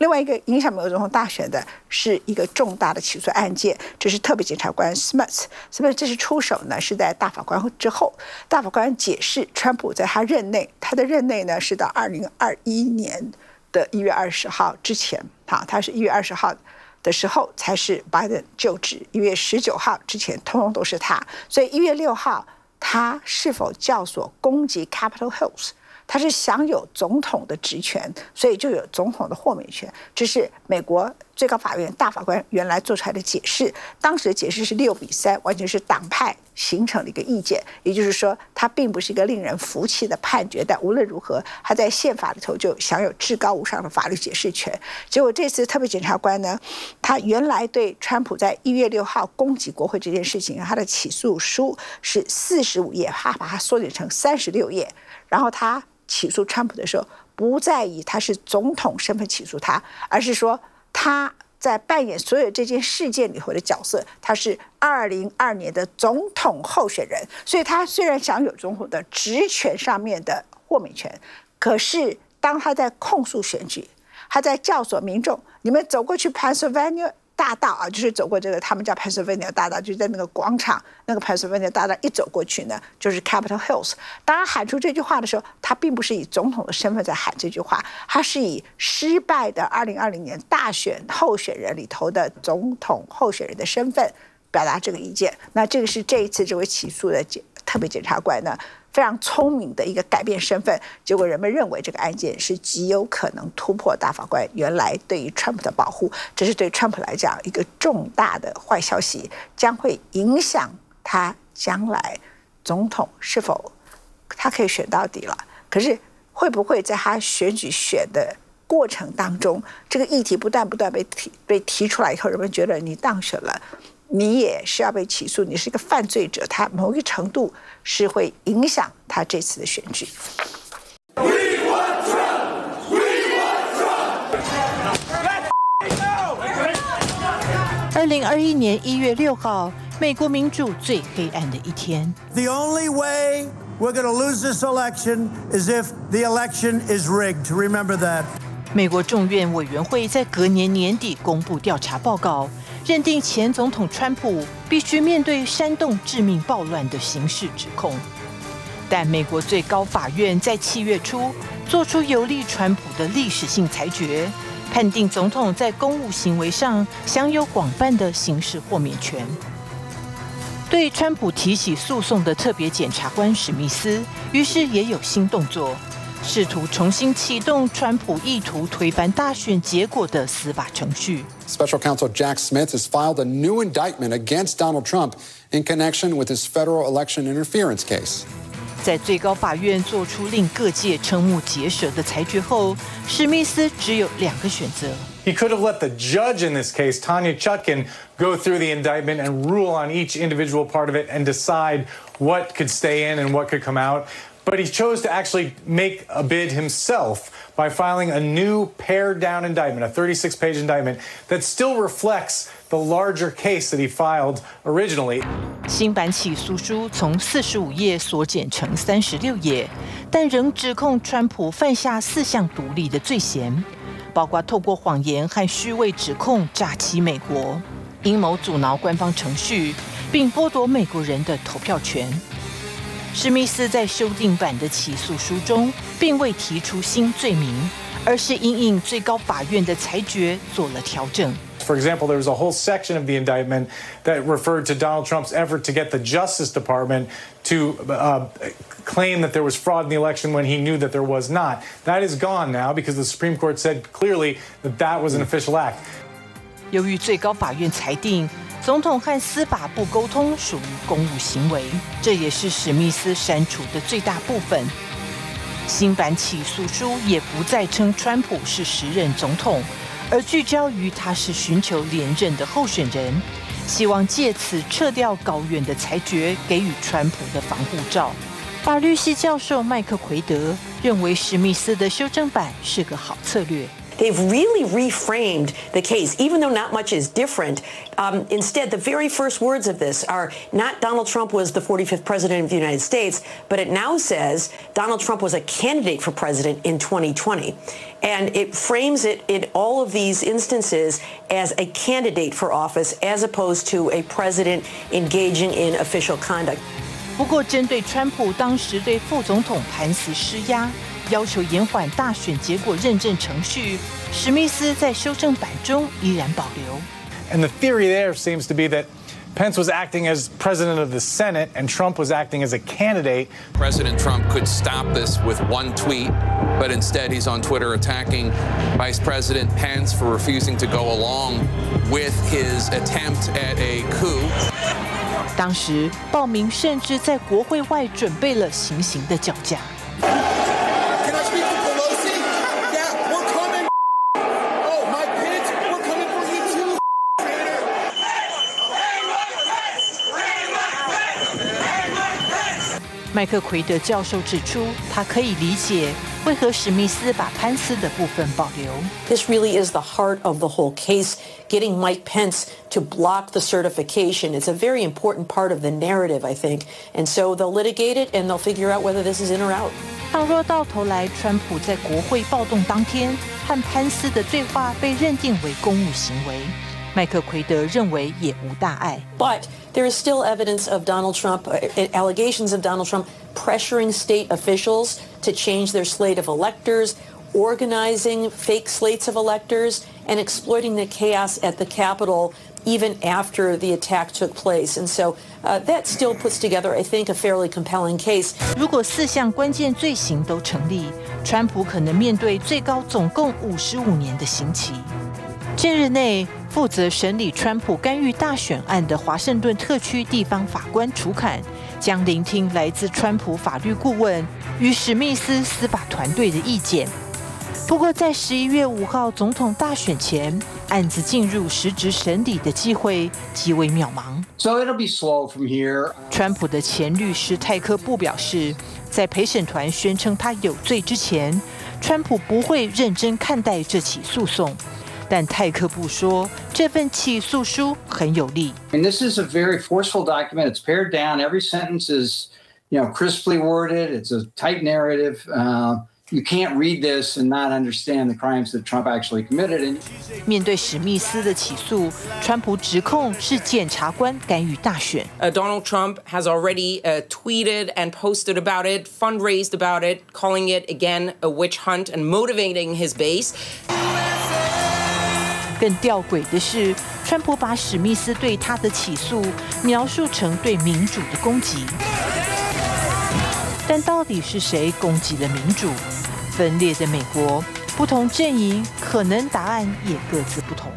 另外一个影响美国总统大选的是一个重大的起诉案件，这是特别检察官 Smith。Smith 这是出手呢，是在大法官之后，大法官解释，川普在他任内，他的任内呢是到二零二一年的一月二十号之前，好，他是一月二十号的时候才是拜登就职，一月十九号之前通通都是他，所以一月六号他是否教唆攻击 Capitol Hills？他是享有总统的职权，所以就有总统的豁免权。这是美国最高法院大法官原来做出来的解释。当时的解释是六比三，完全是党派形成的一个意见。也就是说，它并不是一个令人服气的判决。但无论如何，他在宪法里头就享有至高无上的法律解释权。结果这次特别检察官呢，他原来对川普在一月六号攻击国会这件事情，他的起诉书是四十五页，他把它缩减成三十六页，然后他。起诉川普的时候，不再以他是总统身份起诉他，而是说他在扮演所有这件事件里头的角色，他是二零二年的总统候选人，所以他虽然享有总统的职权上面的豁免权，可是当他在控诉选举，他在教唆民众，你们走过去 Pennsylvania。大道啊，就是走过这个，他们叫 Pennsylvania 大道，就在那个广场，那个 Pennsylvania 大道一走过去呢，就是 Capitol Hills。当他喊出这句话的时候，他并不是以总统的身份在喊这句话，他是以失败的2020年大选候选人里头的总统候选人的身份表达这个意见。那这个是这一次这位起诉的检特别检察官呢。非常聪明的一个改变身份，结果人们认为这个案件是极有可能突破大法官原来对于川普的保护，这是对川普来讲一个重大的坏消息，将会影响他将来总统是否他可以选到底了。可是会不会在他选举选的过程当中，这个议题不断不断被提被提出来以后，人们觉得你当选了？你也是要被起诉，你是一个犯罪者，他某一程度是会影响他这次的选举。二零二一年一月六号，美国民主最黑暗的一天。The only way we're going to lose this election is if the election is rigged. Remember that. 美国众院委员会在隔年年底公布调查报告。认定前总统川普必须面对煽动致命暴乱的刑事指控，但美国最高法院在七月初做出有利川普的历史性裁决，判定总统在公务行为上享有广泛的刑事豁免权。对川普提起诉讼的特别检察官史密斯，于是也有新动作，试图重新启动川普意图推翻大选结果的司法程序。Special Counsel Jack Smith has filed a new indictment against Donald Trump in connection with his federal election interference case. 在最高法院做出令各界瞠目结舌的裁决后，史密斯只有两个选择。He could have let the judge in this case, Tanya Chutkin, go through the indictment and rule on each individual part of it and decide what could stay in and what could come out. But he chose to actually make a bid himself by filing a new pared down indictment, a 36 page indictment that still reflects the larger case that he filed originally. 新版起诉书从四十五页缩减成三十六页，但仍指控川普犯下四项独立的罪嫌，包括透过谎言和虚伪指控诈欺美国、阴谋阻挠官方程序，并剥夺美国人的投票权。 史密斯在修订版的起诉书中，并未提出新罪名，而是因应最高法院的裁决做了调整。For example, there was a whole section of the indictment that referred to Donald Trump's effort to get the Justice Department to uh, claim that there was fraud in the election when he knew that there was not. That is gone now because the Supreme Court said clearly that that was an official act. 由于最高法院裁定 总统和司法部沟通属于公务行为，这也是史密斯删除的最大部分。新版起诉书也不再称川普是时任总统，而聚焦于他是寻求连任的候选人，希望借此撤掉高院的裁决给予川普的防护罩。法律系教授麦克奎德认为史密斯的修正版是个好策略。they've really reframed the case, even though not much is different. Um, instead, the very first words of this are not Donald Trump was the 45th president of the United States, but it now says Donald Trump was a candidate for president in 2020. And it frames it in all of these instances as a candidate for office as opposed to a president engaging in official conduct. 不过，针对川普当时对副总统潘斯施压， 要求延缓大选结果认证程序，史密斯在修正版中依然保留。And the theory there seems to be that Pence was acting as president of the Senate and Trump was acting as a candidate. President Trump could stop this with one tweet, but instead he's on Twitter attacking Vice President Pence for refusing to go along with his attempt at a coup. 当时，报名甚至在国会外准备了行刑的脚架。 麦克奎德教授指出，他可以理解为何史密斯把潘斯的部分保留。This really is the heart of the whole case. Getting Mike Pence to block the certification is a very important part of the narrative, I think. And so they'll litigate it and they'll figure out whether this is in or out. 倘若到头来，川普在国会暴动当天和潘斯的对话被认定为公务行为，麦克奎德认为也无大碍。But there is still evidence of Donald Trump, allegations of Donald Trump pressuring state officials to change their slate of electors, organizing fake slates of electors, and exploiting the chaos at the Capitol even after the attack took place. And so uh, that still puts together, I think, a fairly compelling case. 如果四项关键罪行都成立，川普可能面对最高总共五十五年的刑期。近日内， 负责审理川普干预大选案的华盛顿特区地方法官楚坎将聆听来自川普法律顾问与史密斯司法团队的意见。不过，在十一月五号总统大选前，案子进入实质审理的机会极为渺茫。So it'll be slow from here. 川普的前律师泰克布表示，在陪审团宣称他有罪之前，川普不会认真看待这起诉讼。但泰克布说，这份起诉书很有力。And this is a very forceful document. It's pared down. Every sentence is, you know, crisply worded. It's a tight narrative. Uh, you can't read this and not understand the crimes that Trump actually committed. And 面对史密斯的起诉，川普指控是检察官干预大选。 Uh, Donald Trump has already uh, tweeted and posted about it, fundraised about it, calling it again a witch hunt and motivating his base. 更吊诡的是，川普把史密斯对他的起诉描述成对民主的攻击。但到底是谁攻击了民主？分裂的美国，不同阵营可能答案也各自不同。